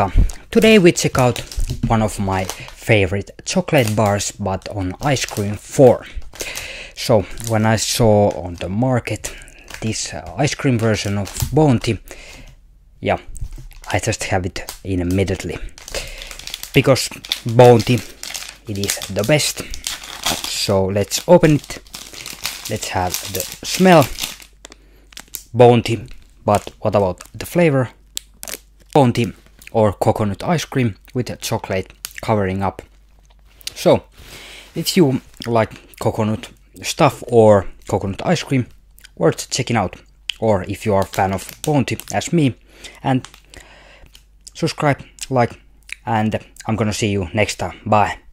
Moikka! Today we check out one of my favorite chocolate bars but on ice cream form. So when I saw on the market this uh, ice cream version of Bounty, yeah, I just have it immediately. Because Bounty, it is the best. So let's open it. Let's have the smell. Bounty, but what about the flavor? Bounty or coconut ice cream with chocolate covering up. So, if you like coconut stuff or coconut ice cream, worth checking out. Or if you are a fan of Bounty as me, and subscribe, like, and I'm gonna see you next time. Bye.